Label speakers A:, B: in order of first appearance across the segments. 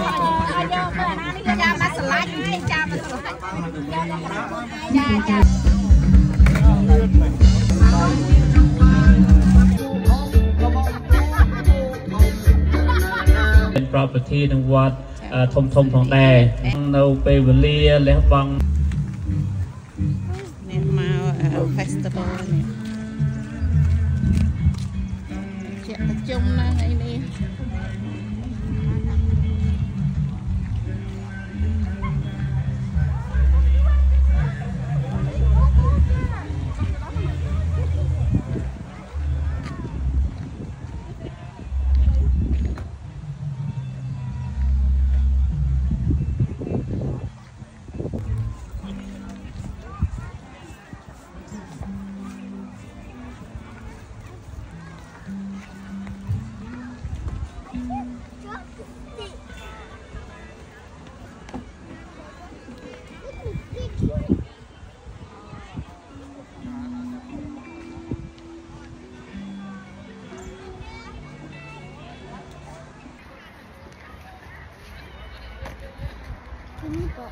A: យកមើលអានេះចាំមកស្រឡាញ់ហើយចាំមកស្រឡាញ់ចាចា
B: เป็นប្រពៃនឹងវត្តអឺធំធំផងដែរនៅពេលវេលាលះបង់
C: នេះមក festival នេះជាក់តែជុំណាស់អីនេះ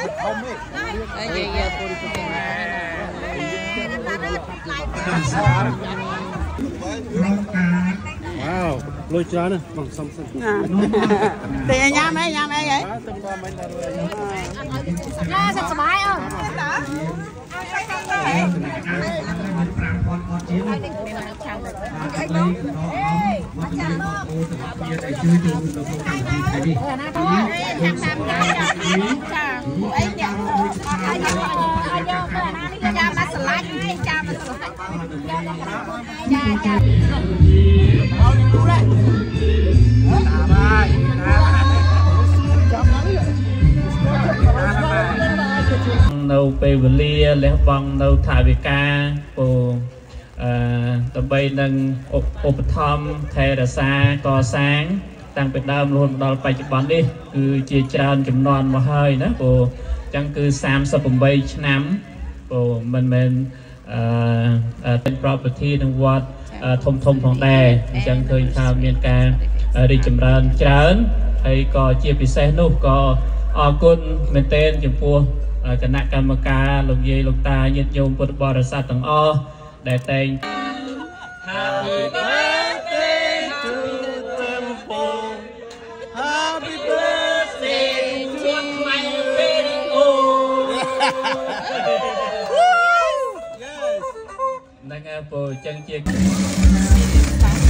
A: អី
C: យាយពូរីពុកណា
D: វ៉ាវលុយច្រើនណាស់បងសុំសិន
C: តែញ៉ាំអីញ៉ាំអីហ៎
A: ឡាសុខសប្មកស្រឡាញ់ចាចា
B: នៅពេលវេលាលះបង់នៅថាវិការពូអឺដើម្បីនឹងឧបឧបត្ថម្ភថែរក្សាកសាង តាំងពីដើមរហូតមកដល់បច្ចុប្បន្ននេះ គឺជាច្រើនចំនួនមកហើយណាពូអញ្ចឹងគឺ38ឆ្នាំពូមិនមែន ទាំង property នឹងវត្តធំធំផងដែរអញ្ចឹងឃើញថាមានការរីកចម្រើនច្រើនហើយក៏ជាពិសេសនោះក៏អរគុណមែនទែនចំពោះគណៈកម្មការលោកយាយលោកតាញាតិញោមពុទ្ធបរិស័ទទាំងអស់ដែលតែង ពរអញ្ចឹងជា